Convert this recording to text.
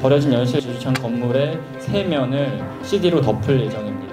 버려진 연실 주차장 건물의 세 면을 CD로 덮을 예정입니다.